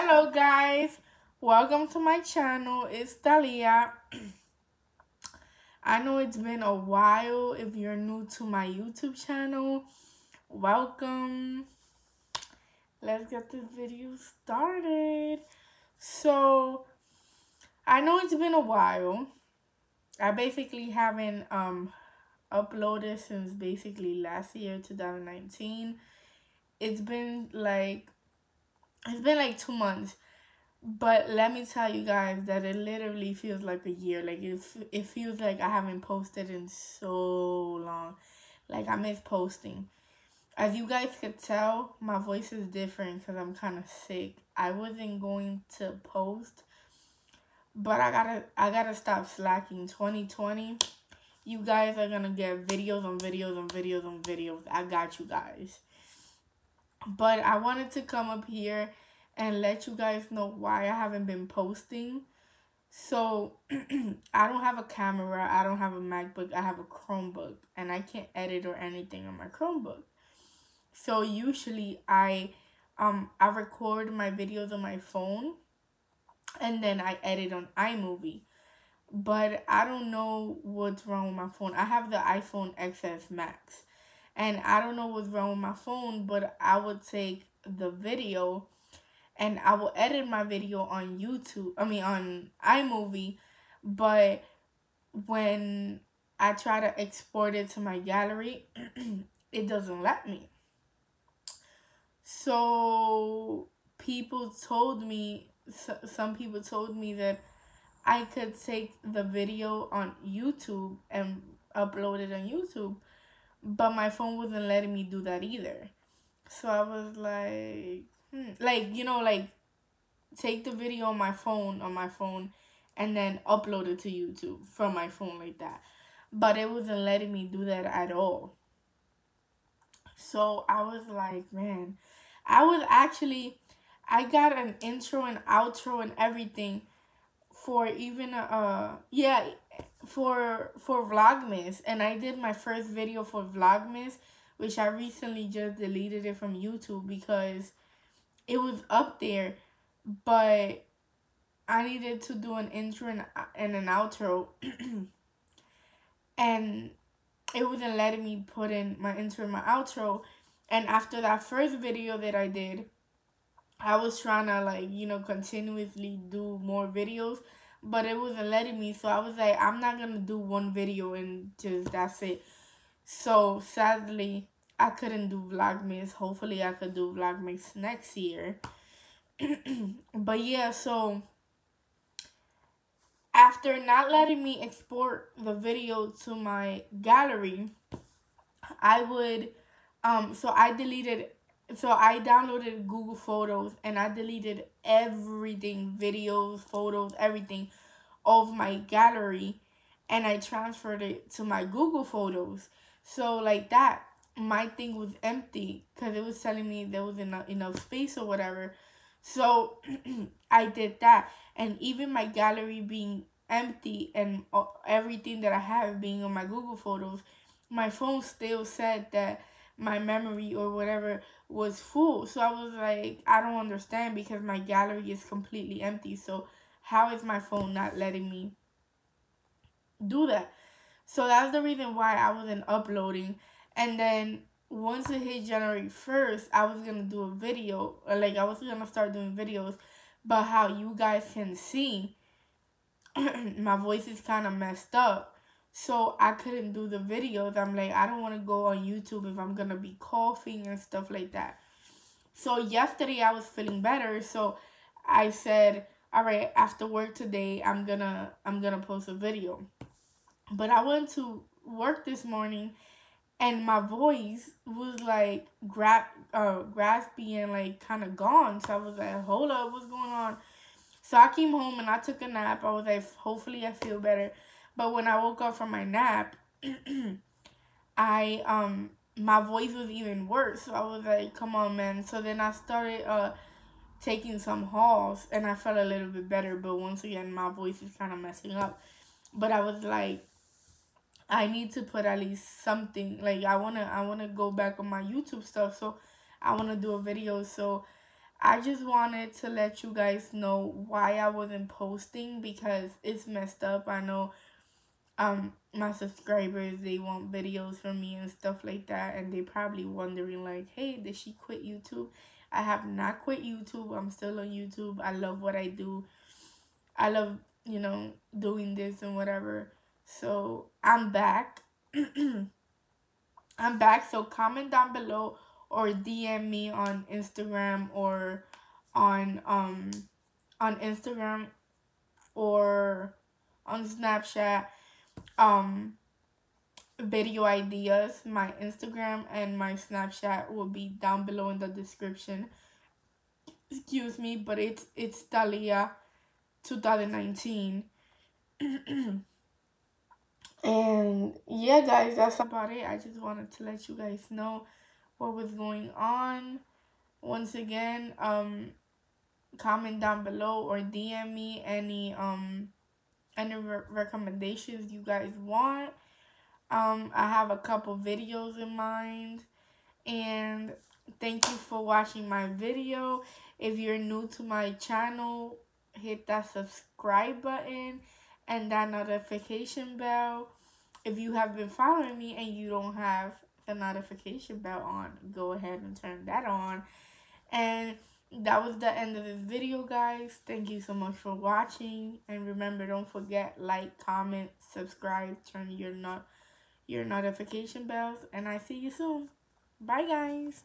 Hello guys, welcome to my channel. It's Thalia. I know it's been a while. If you're new to my YouTube channel, welcome. Let's get this video started. So, I know it's been a while. I basically haven't um uploaded since basically last year, 2019. It's been like it's been like two months but let me tell you guys that it literally feels like a year like it, it feels like i haven't posted in so long. Like i miss posting. As you guys could tell my voice is different because i'm kind of sick. I wasn't going to post but i gotta i gotta stop slacking. 2020 you guys are gonna get videos on videos on videos on videos. I got you guys but I wanted to come up here and let you guys know why I haven't been posting. So, I don't have a camera, I don't have a MacBook, I have a Chromebook, and I can't edit or anything on my Chromebook. So, usually I um I record my videos on my phone and then I edit on iMovie. But I don't know what's wrong with my phone. I have the iPhone XS Max. And I don't know what's wrong with my phone, but I would take the video and I will edit my video on YouTube. I mean on iMovie, but when I try to export it to my gallery, it doesn't let me. So people told me some people told me that I could take the video on YouTube and upload it on YouTube but my phone wasn't letting me do that either. So I was like, hmm. like you know, like take the video on my phone on my phone, and then upload it to YouTube from my phone like that. But it wasn't letting me do that at all. So I was like, man, I was actually, I got an intro and outro and everything for even uh yeah for for vlogmas and i did my first video for vlogmas which i recently just deleted it from youtube because it was up there but i needed to do an intro and, and an outro. And it wasn't letting me put in my intro and my outro. And after that first video that i did i was trying to like you know continuously do more videos but it wasn't letting me. So I was like, I'm not gonna do one video and just that's it. So sadly, I couldn't do Vlogmas. Hopefully, I could do Vlogmas next year. but yeah, so after not letting me export the video to my gallery, I would um so I deleted so I downloaded Google Photos and I deleted everything, videos, photos, everything of my gallery and I transferred it to my Google Photos. So like that, my thing was empty because it was telling me there was enough, enough space or whatever. So I did that. And even my gallery being empty and everything that I have being on my Google Photos, my phone still said that my memory or whatever was full. So I was like, I don't understand because my gallery is completely empty. So how is my phone not letting me do that? So that's the reason why I wasn't uploading. And then once it hit January 1st, I was going to do a video. Or like I was going to start doing videos. But how you guys can see, my voice is kind of messed up. So I couldn't do the videos. I'm like, I don't want to go on YouTube if I'm going to be coughing and stuff like that. So yesterday I was feeling better. So I said, all right, after work today, I'm going to I'm going to post a video. But I went to work this morning and my voice was like grab uh graspy and like kind of gone. So I was like, hold up, what's going on? So I came home and I took a nap. I was like, hopefully I feel better. But when I woke up from my nap, I um my voice was even worse. So I was like, come on, man. So then I started uh taking some Halls and I felt a little bit better. But once again, my voice is kind of messing up. But I was like, I need to put at least something. Like I wanna I wanna go back on my YouTube stuff. So I wanna do a video. So I just wanted to let you guys know why I wasn't posting because it's messed up. I know um my subscribers they want videos from me and stuff like that and they probably wondering like hey did she quit youtube? I have not quit youtube. I'm still on youtube. I love what i do. I love you know doing this and whatever. So i'm back. I'm back. So comment down below or dm me on instagram or on um on instagram or on snapchat um video ideas my instagram and my snapchat will be down below in the description. Excuse me but it's it's Thalia 2019 and yeah guys that's about it. I just wanted to let you guys know what was going on. Once again um comment down below or dm me any um any re recommendations you guys want. Um, I have a couple videos in mind. And thank you for watching my video. If you're new to my channel, hit that subscribe button and that notification bell. If you have been following me and you don't have the notification bell on, go ahead and turn that on. And that was the end of this video guys. Thank you so much for watching. And remember don't forget like comment subscribe turn your not your notification bells. And i see you soon. Bye guys